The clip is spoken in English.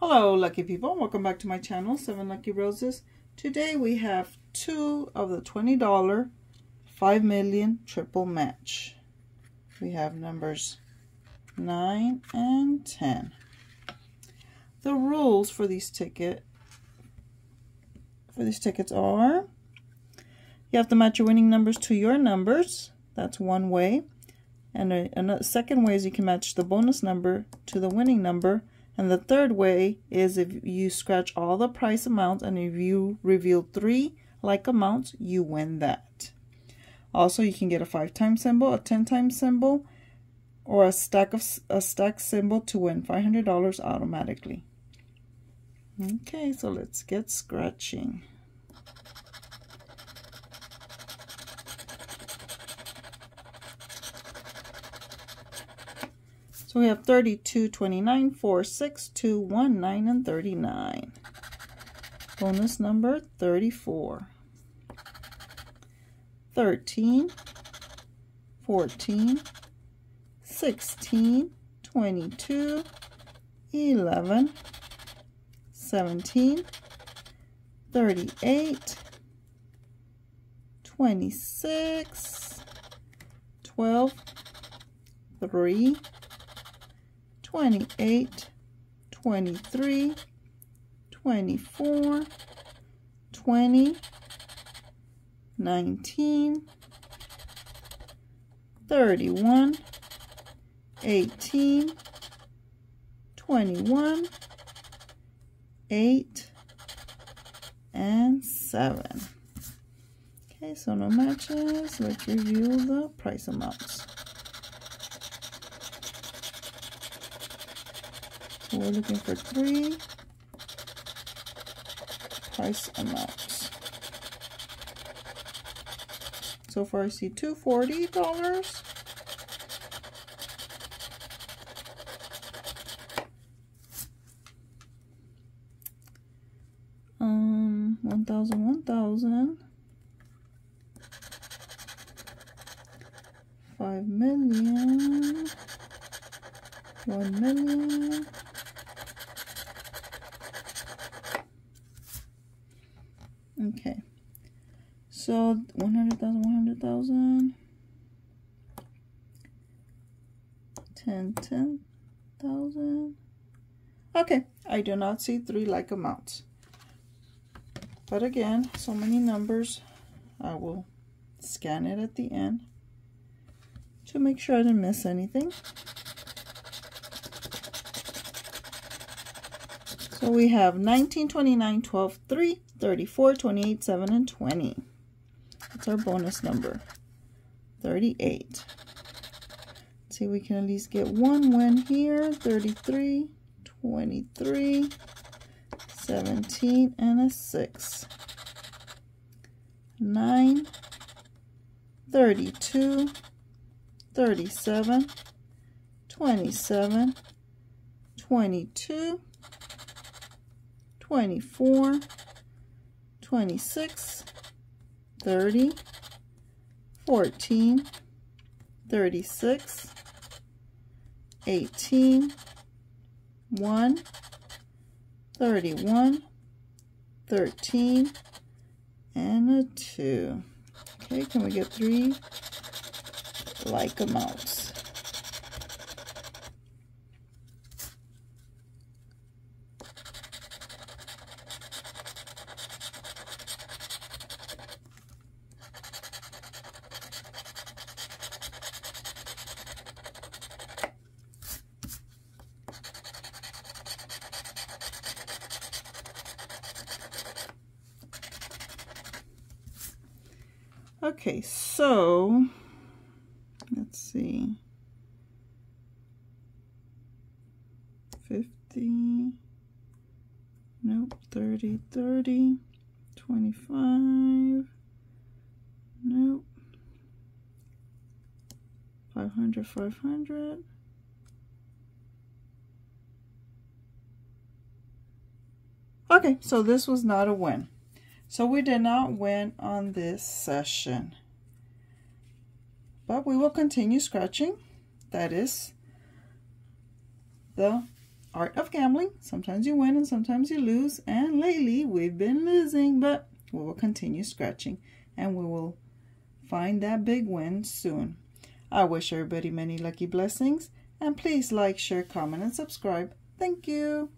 Hello lucky people, welcome back to my channel, 7 Lucky Roses. Today we have two of the $20 5 million triple match. We have numbers 9 and 10. The rules for these ticket for these tickets are you have to match your winning numbers to your numbers. That's one way. And a, a second way is you can match the bonus number to the winning number and the third way is if you scratch all the price amounts and if you reveal three like amounts, you win that. Also, you can get a five times symbol, a 10 times symbol, or a stack of a stack symbol to win $500 automatically. Okay, so let's get scratching. So we have 32, 29, 4, 6, 2, 1, 9, and 39. Bonus number 34. 13, 14, 16, 22, 11, 17, 38, 26, 12, 3, 28, 23, 24, 20, 19, 31, 18, 21, 8, and 7. Okay, so no matches. Let's review the price amounts. We're looking for three price amounts. So far I see two forty dollars. Um one thousand, one thousand. Five million. One million. Okay. So 100,000, 100,000. 10, 10,000. Okay, I do not see three like amounts. But again, so many numbers, I will scan it at the end to make sure I didn't miss anything. So we have 19, 29, 12, 3, 34, 28, 7, and 20. That's our bonus number. 38. Let's see, we can at least get one win here. 33, 23, 17, and a 6. 9, 32, 37, 27, 22, 24, 26, 30, 14, 36, 18, 1, 31, 13, and a 2. Okay, can we get three like amounts? Okay, so let's see. 50, nope, 30, 30, 25, nope, 500, 500. Okay, so this was not a win. So we did not win on this session. But we will continue scratching. That is the art of gambling. Sometimes you win and sometimes you lose. And lately we've been losing, but we will continue scratching and we will find that big win soon. I wish everybody many lucky blessings and please like, share, comment, and subscribe. Thank you.